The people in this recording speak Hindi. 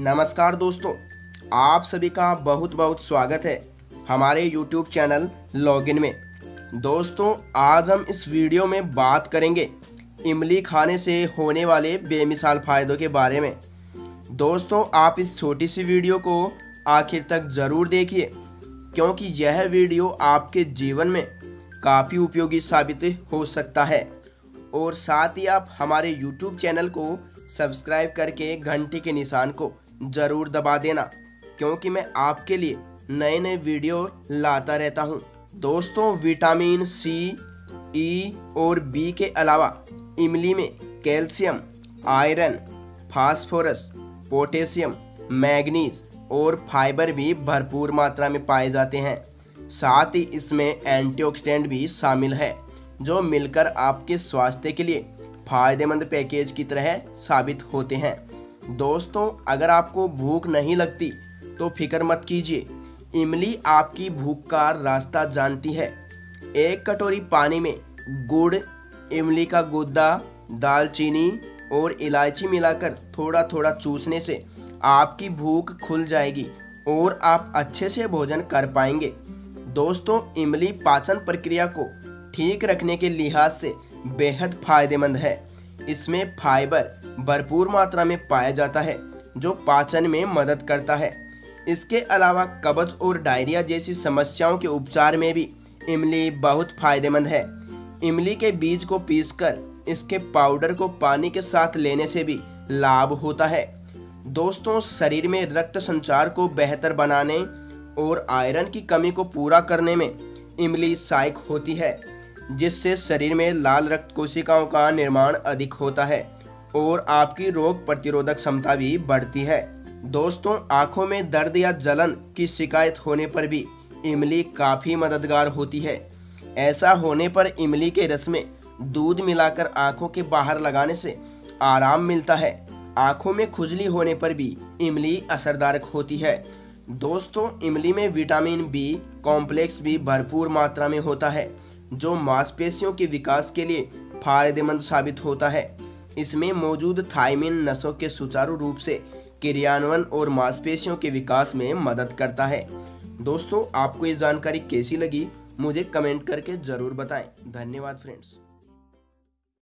नमस्कार दोस्तों, आप सभी का बहुत बहुत स्वागत है हमारे YouTube चैनल लॉगिन में। दोस्तों, आज हम इस वीडियो में बात करेंगे इमली खाने से होने वाले बेमिसाल फ़ायदों के बारे में। दोस्तों, आप इस छोटी सी वीडियो को आखिर तक ज़रूर देखिए, क्योंकि यह वीडियो आपके जीवन में काफ़ी उपयोगी साबित हो सकता है। और साथ ही आप हमारे YouTube चैनल को सब्सक्राइब करके घंटे के निशान को ज़रूर दबा देना, क्योंकि मैं आपके लिए नए नए वीडियो लाता रहता हूँ। दोस्तों, विटामिन सी ई और बी के अलावा इमली में calcium, iron, phosphorus, potassium, manganese और फाइबर भी भरपूर मात्रा में पाए जाते हैं। साथ ही इसमें एंटीऑक्सीडेंट भी शामिल है, जो मिलकर आपके स्वास्थ्य के लिए फ़ायदेमंद पैकेज की तरह साबित होते हैं। दोस्तों, अगर आपको भूख नहीं लगती तो फ़िक्र मत कीजिए। इमली आपकी भूख का रास्ता जानती है। एक कटोरी पानी में गुड़, इमली का गुद्दा, दालचीनी और इलायची मिलाकर थोड़ा थोड़ा चूसने से आपकी भूख खुल जाएगी और आप अच्छे से भोजन कर पाएँगे। दोस्तों, इमली पाचन प्रक्रिया को ठीक रखने के लिहाज से बेहद फ़ायदेमंद है। इसमें फाइबर भरपूर मात्रा में पाया जाता है, जो पाचन में मदद करता है। इसके अलावा कब्ज और डायरिया जैसी समस्याओं के उपचार में भी इमली बहुत फ़ायदेमंद है। इमली के बीज को पीसकर इसके पाउडर को पानी के साथ लेने से भी लाभ होता है। दोस्तों, शरीर में रक्त संचार को बेहतर बनाने और आयरन की कमी को पूरा करने में इमली सहायक होती है। जिससे शरीर में लाल रक्त कोशिकाओं का निर्माण अधिक होता है और आपकी रोग प्रतिरोधक क्षमता भी बढ़ती है। दोस्तों, आँखों में दर्द या जलन की शिकायत होने पर भी इमली काफ़ी मददगार होती है। ऐसा होने पर इमली के रस में दूध मिलाकर आँखों के बाहर लगाने से आराम मिलता है। आँखों में खुजली होने पर भी इमली असरदारक होती है। दोस्तों, इमली में विटामिन बी कॉम्प्लेक्स भी भरपूर मात्रा में होता है। जो मांसपेशियों के विकास के लिए फ़ायदेमंद साबित होता है। इसमें मौजूद थाइमिन नसों के सुचारू रूप से क्रियान्वयन और मांसपेशियों के विकास में मदद करता है। दोस्तों, आपको ये जानकारी कैसी लगी, मुझे कमेंट करके ज़रूर बताएँ। धन्यवाद फ्रेंड्स